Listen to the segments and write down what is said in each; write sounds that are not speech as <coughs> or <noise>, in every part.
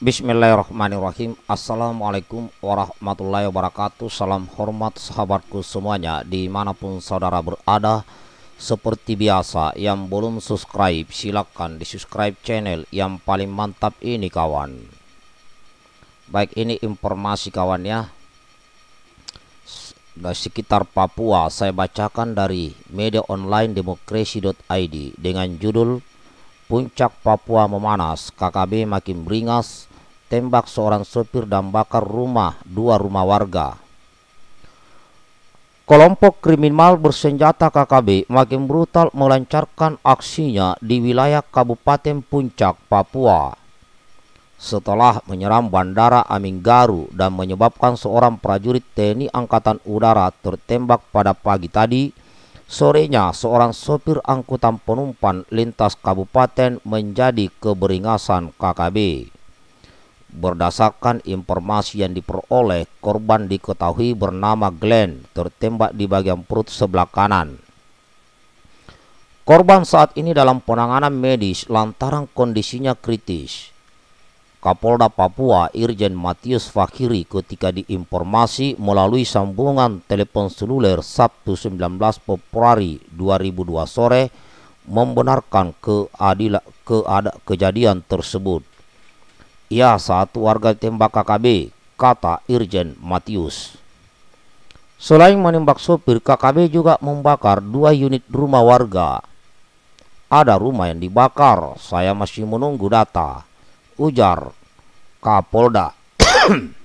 Bismillahirrahmanirrahim. Assalamualaikum warahmatullahi wabarakatuh. Salam hormat sahabatku semuanya Di mana pun saudara berada. Seperti biasa Yang belum subscribe Silahkan di subscribe channel Yang paling mantap ini kawan. Baik ini informasi kawan ya. Dari sekitar Papua Saya bacakan dari media online demokrasi.id Dengan judul Puncak Papua memanas KKB makin beringas tembak seorang sopir dan bakar rumah dua rumah warga. Kelompok kriminal bersenjata KKB makin brutal melancarkan aksinya di wilayah Kabupaten Puncak, Papua. Setelah menyerang Bandara Aminggaru dan menyebabkan seorang prajurit TNI Angkatan Udara tertembak pada pagi tadi, sorenya seorang sopir angkutan penumpang lintas kabupaten menjadi keberingasan KKB. Berdasarkan informasi yang diperoleh, korban diketahui bernama Glenn tertembak di bagian perut sebelah kanan. Korban saat ini dalam penanganan medis lantaran kondisinya kritis. Kapolda Papua Irjen Matius Fakiri ketika diinformasi melalui sambungan telepon seluler Sabtu 19 Februari 2002 sore membenarkan keadilan keada, kejadian tersebut. Ya, satu warga tembak KKB, kata Irjen Matius. Selain menembak sopir, KKB juga membakar dua unit rumah warga. Ada rumah yang dibakar, saya masih menunggu data. Ujar Kapolda. <coughs>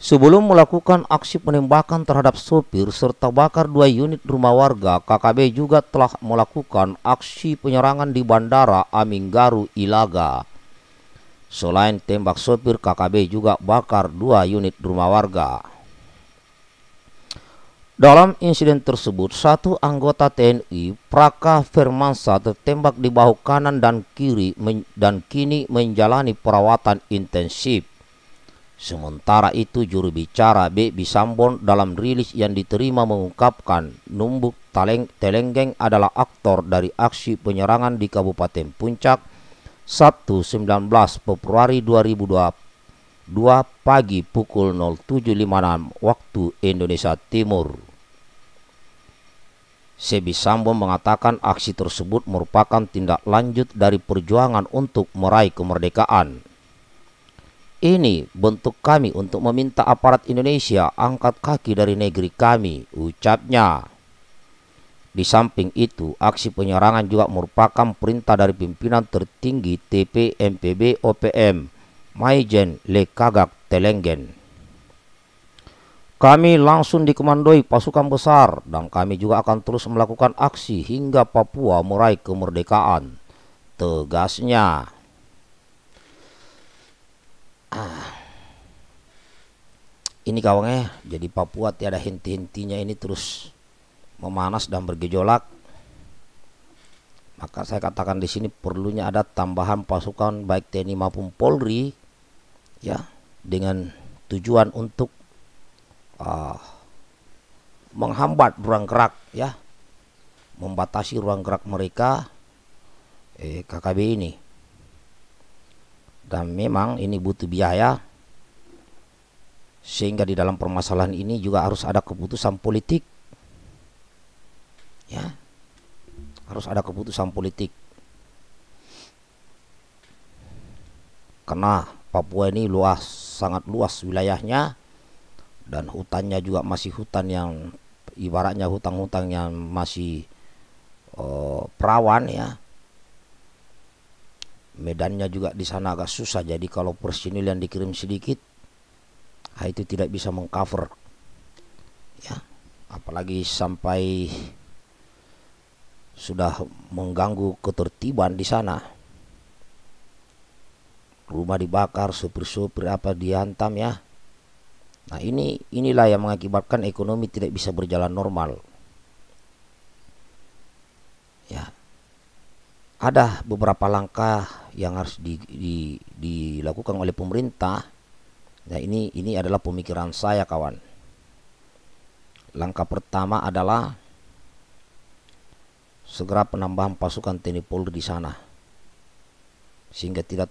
Sebelum melakukan aksi penembakan terhadap sopir serta bakar dua unit rumah warga, KKB juga telah melakukan aksi penyerangan di Bandara Aminggaru, Ilaga. Selain tembak sopir, KKB juga bakar dua unit rumah warga. Dalam insiden tersebut, satu anggota TNI, Praka Firmansa, tertembak di bahu kanan dan kiri dan kini menjalani perawatan intensif. Sementara itu juru bicara B. Bisambon dalam rilis yang diterima mengungkapkan Numbuk Taleng Telenggeng adalah aktor dari aksi penyerangan di Kabupaten Puncak Sabtu 19 Februari 2022 pagi pukul 07.56 waktu Indonesia Timur. Sebi Sambo mengatakan aksi tersebut merupakan tindak lanjut dari perjuangan untuk meraih kemerdekaan. Ini bentuk kami untuk meminta aparat Indonesia angkat kaki dari negeri kami, ucapnya. Di samping itu, aksi penyerangan juga merupakan perintah dari pimpinan tertinggi TP MPB OPM, Maijen Lekagak Telenggen. Kami langsung dikomandoi pasukan besar dan kami juga akan terus melakukan aksi hingga Papua meraih kemerdekaan. Tegasnya. Ah. Ini kawannya jadi Papua tiada henti-hentinya ini terus memanas dan bergejolak. Maka saya katakan di sini perlunya ada tambahan pasukan baik TNI maupun Polri ya dengan tujuan untuk uh, menghambat ruang gerak ya membatasi ruang gerak mereka eh, KKB ini dan memang ini butuh biaya. Sehingga di dalam permasalahan ini juga harus ada keputusan politik. Ya. Harus ada keputusan politik. Karena Papua ini luas sangat luas wilayahnya. Dan hutannya juga masih hutan yang ibaratnya hutan-hutan yang masih uh, perawan ya medannya juga di sana agak susah. Jadi kalau personil yang dikirim sedikit nah itu tidak bisa mengcover. Ya apalagi sampai sudah mengganggu ketertiban di sana. Rumah dibakar supir-supir apa dihantam ya. Nah ini inilah yang mengakibatkan ekonomi tidak bisa berjalan normal. Ya ada beberapa langkah yang harus di, di, dilakukan oleh pemerintah. Nah ini ini adalah pemikiran saya kawan. Langkah pertama adalah segera penambahan pasukan TNI Polri di sana. sehingga tidak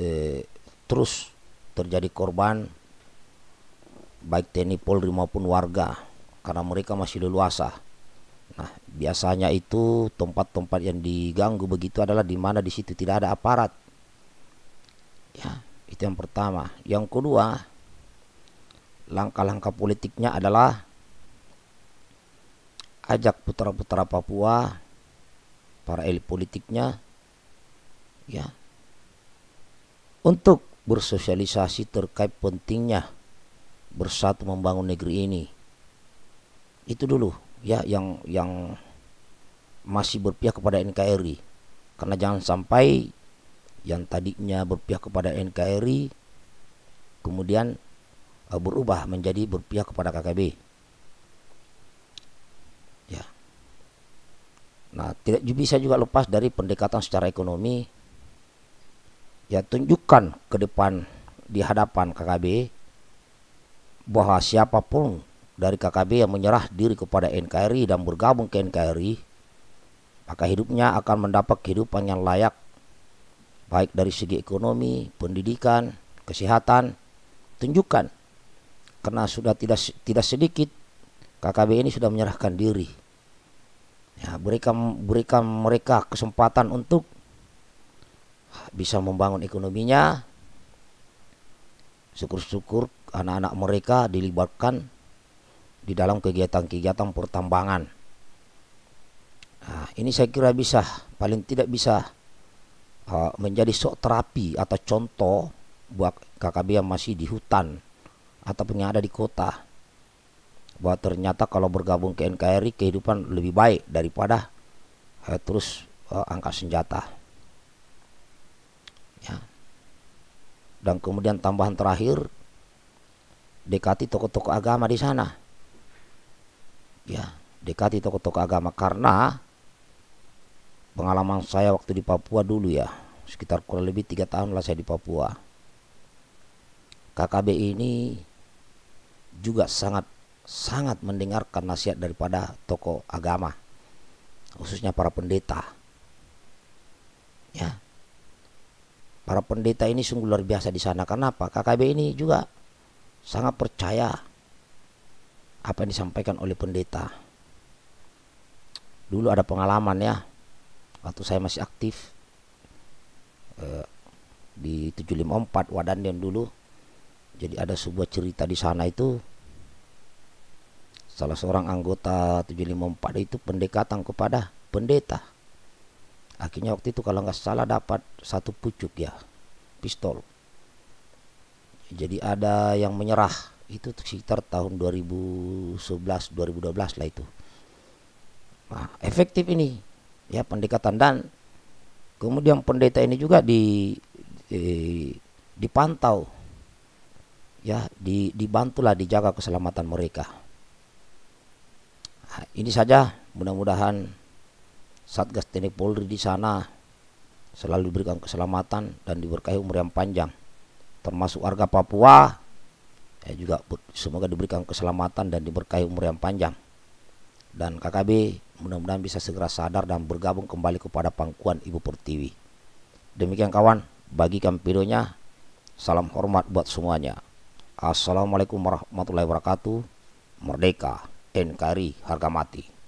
eh, terus terjadi korban baik TNI Polri maupun warga karena mereka masih leluasa. Nah, biasanya itu tempat-tempat yang diganggu begitu adalah di mana di situ tidak ada aparat. Ya, itu yang pertama. Yang kedua, langkah-langkah politiknya adalah ajak putra-putra Papua, para elit politiknya, ya, untuk bersosialisasi terkait pentingnya bersatu membangun negeri ini. Itu dulu ya yang yang masih berpihak kepada NKRI. Karena jangan sampai yang tadinya berpihak kepada NKRI kemudian uh, berubah menjadi berpihak kepada KKB. Ya. Nah, tidak bisa juga lepas dari pendekatan secara ekonomi. Ya, tunjukkan ke depan di hadapan KKB bahwa siapa pun dari KKB yang menyerah diri kepada NKRI dan bergabung ke NKRI, maka hidupnya akan mendapat kehidupan yang layak, baik dari segi ekonomi, pendidikan, kesehatan. Tunjukkan, karena sudah tidak tidak sedikit KKB ini sudah menyerahkan diri. Ya, berikan berikan mereka kesempatan untuk bisa membangun ekonominya. Syukur-syukur anak-anak mereka dilibatkan di dalam kegiatan-kegiatan pertambangan. Nah, ini saya kira bisa paling tidak bisa uh, menjadi sok terapi atau contoh buat KKB yang masih di hutan ataupun yang ada di kota bahwa ternyata kalau bergabung ke NKRI kehidupan lebih baik daripada uh, terus uh, angkat senjata. Ya. Dan kemudian tambahan terakhir dekati tokoh-tokoh agama di sana. Ya, dekati tokoh-tokoh agama karena pengalaman saya waktu di Papua dulu ya, sekitar kurang lebih tiga tahun lah saya di Papua. KKB ini juga sangat sangat mendengarkan nasihat daripada tokoh agama, khususnya para pendeta. Ya, para pendeta ini sungguh luar biasa di sana. Kenapa? KKB ini juga sangat percaya apa yang disampaikan oleh pendeta. Dulu ada pengalaman ya, waktu saya masih aktif eh, di 754 Wadandian dulu. Jadi ada sebuah cerita di sana itu salah seorang anggota 754 itu pendekatan kepada pendeta. Akhirnya waktu itu kalau nggak salah dapat satu pucuk ya, pistol jadi ada yang menyerah itu sekitar tahun 2011 2012 lah itu. Nah efektif ini. Ya pendekatan. Dan kemudian pendeta ini juga di, di dipantau. Ya di dibantulah dijaga keselamatan mereka. Nah, ini saja. Mudah-mudahan Satgas TNI Polri di sana selalu diberikan keselamatan dan diberkahi umur yang panjang. Termasuk warga Papua ya juga semoga diberikan keselamatan dan diberkahi umur yang panjang. Dan KKB mudah-mudahan bisa segera sadar dan bergabung kembali kepada pangkuan Ibu Pertiwi. Demikian kawan bagikan videonya. Salam hormat buat semuanya. Assalamualaikum warahmatullahi wabarakatuh. Merdeka. NKRI harga mati